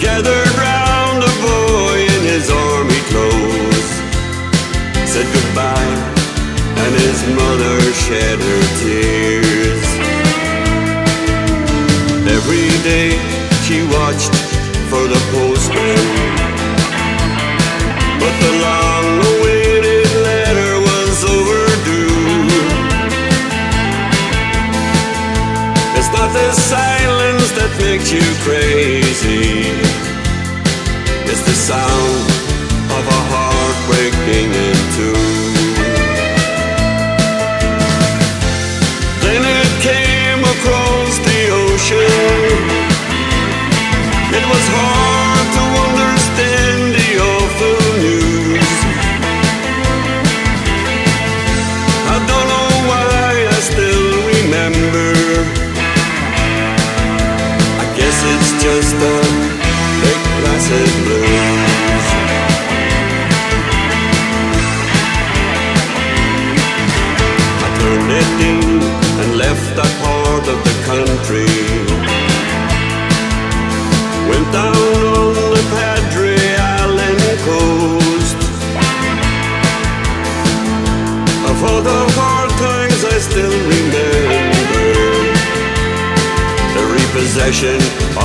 gathered round a boy in his army clothes. Said goodbye and his mother shed her tears. Every day she watched for the postman. But the law the sound of a heart breaking in two. Then it came across the ocean. It was hard to understand the awful news. I don't know why I still remember. I guess it's just a Lake Placid on the Padre Island coast. Of the I still remember The repossession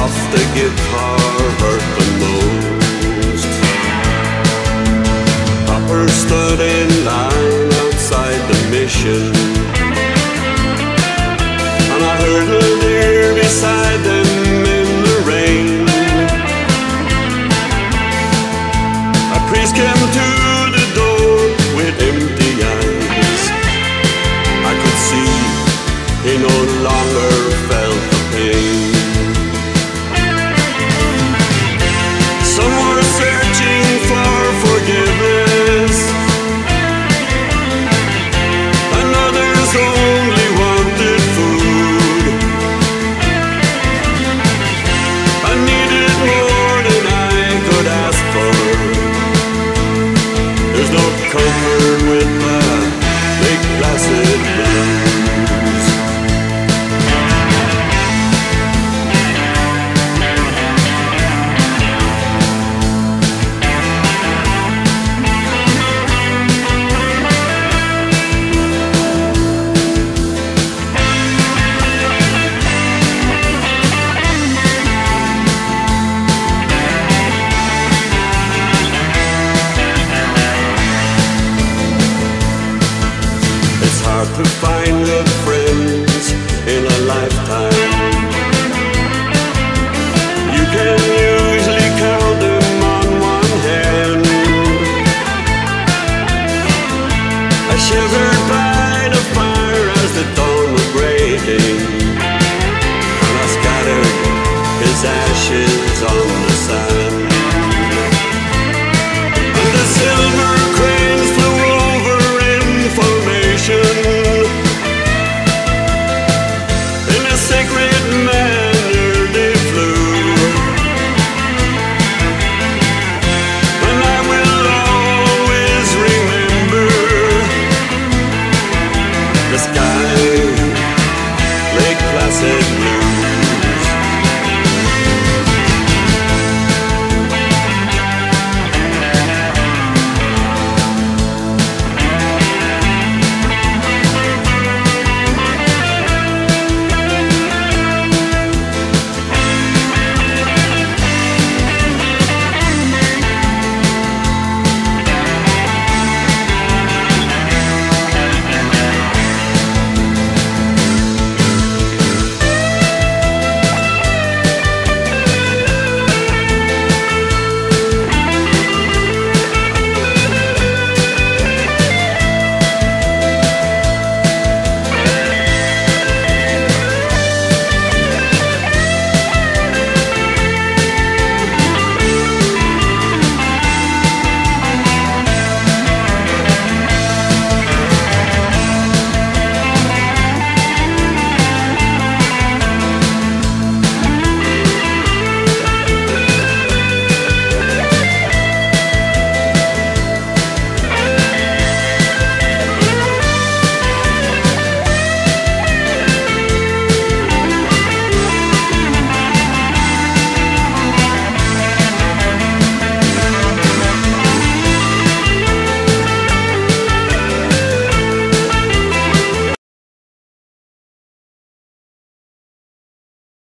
of the guitar hurt the most Papa stood in line outside the mission A priest hard to find good friends in a lifetime. You can usually count them on one hand. I shivered by the fire as the dawn was breaking, and I scattered his ashes on sacred man.